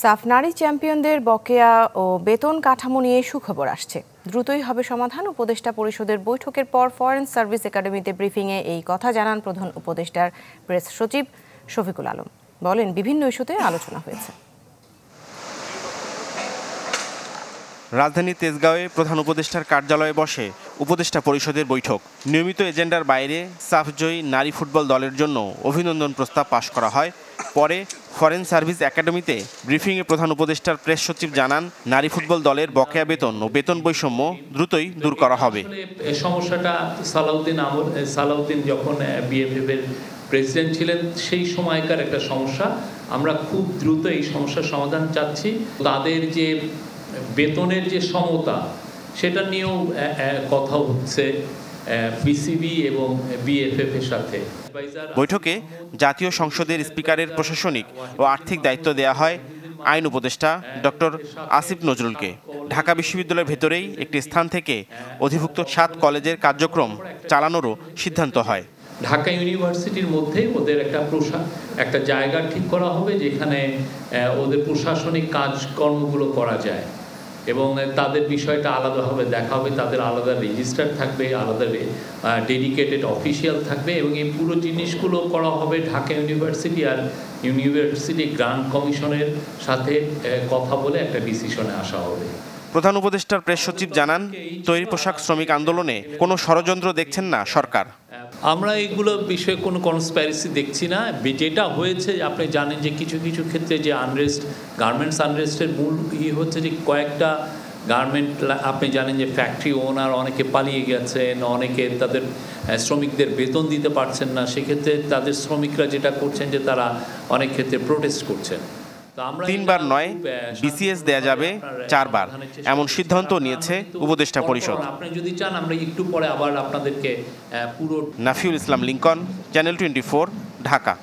সাফ নারী চ্যাম্পিয়নদের বকেয়া ও বেতন কাঠামো নিয়ে সুখবর আসছে। দ্রুতই হবে সমাধান। উপদেষ্টা পরিষদের বৈঠকের পর ফরেন সার্ভিস একাডেমিতে ব্রিফিংয়ে এই কথা জানান প্রধান উপদেষ্টার প্রেস সচিব শফিকুল আলম। বলেন, বিভিন্ন ইস্যুতে আলোচনা হয়েছে। রাজধানী তেজগাঁওয়ে প্রধান উপদেষ্টার কার্যালয়ে বসে উপদেষ্টা পরিষদের বৈঠক। নিয়মিত এজেন্ডার বাইরে সাফজয়ী নারী ফুটবল দলের জন্য অভিনন্দন প্রস্তাব পাশ করা হয়। পরে ফরেন সার্ভিস একাডেমিতে ব্রিফিংয়ে প্রধান উপদেষ্টার প্রেস সচিব জানান, নারী ফুটবল দলের বকেয়া বেতন ও বেতন বৈষম্য দ্রুতই দূর করা হবে। সমস্যাটা সালাউদ্দিন আমল সালাউদ্দিন যখন বিএফএফ এর প্রেসিডেন্ট ছিলেন, সেই সময়কার একটা সমস্যা। আমরা খুব দ্রুত এই সমস্যার সমাধান চাচ্ছি। তাদের যে বেতনের যে সমতা, সেটা নিয়েও কথা হচ্ছে। বিসিবি এবং বিএফএফ এর সাথে। বৈঠকে জাতীয় সংসদের স্পিকারের প্রশাসনিক ও আর্থিক দায়িত্ব দেয়া হয় আইন উপদেষ্টা ডক্টর আসিফ নজরুলকে। ঢাকা বিশ্ববিদ্যালয়ের ভেতরেই একটি স্থান থেকে অধিভুক্ত সাত কলেজের কার্যক্রম চালানোরও সিদ্ধান্ত হয়। ঢাকা ইউনিভার্সিটির মধ্যে ওদের একটা প্রশা একটা জায়গা ঠিক করা হবে যেখানে ওদের প্রশাসনিক কাজকর্মগুলো করা যায়। এবং তাদের বিষয়টা আলাদাভাবে দেখা হবে, তাদের আলাদা রেজিস্টার থাকবে, আলাদা ডেডিকেটেড অফিসিয়াল থাকবে এবং এই পুরো জিনিসগুলো করা হবে ঢাকা ইউনিভার্সিটি আর ইউনিভার্সিটি গ্রান্ট কমিশনের সাথে কথা বলে একটা ডিসিশনে আসা হবে। প্রধান উপদেষ্টার প্রেস সচিব জানান, তৈরি পোশাক শ্রমিক আন্দোলনে কোনো ষড়যন্ত্র দেখছেন না সরকার। আমরা এগুলো বিষয়ে কোনো কনসপ্যারেসি দেখছি না। যেটা হয়েছে, আপনি জানেন যে কিছু কিছু ক্ষেত্রে যে আনরেস্ট গার্মেন্টস আনরেস্টের মূল ইয়ে হচ্ছে যে কয়েকটা গার্মেন্ট আপনি জানেন যে ফ্যাক্টরি ওনার অনেকে পালিয়ে গেছেন, অনেকে তাদের শ্রমিকদের বেতন দিতে পারছেন না। সেক্ষেত্রে তাদের শ্রমিকরা যেটা করছেন যে তারা অনেক ক্ষেত্রে প্রোটেস্ট করছেন। তিনবার নয় বিসিএস দেয়া যাবে চারবার। এমন সিদ্ধান্ত নিয়েছে উপদেষ্টা পরিষদ। আপনি যদি চান আমরা একটু পরে আবার আপনাদেরকে পুরো Nafiul Islam Lincoln channel twenty Dhaka.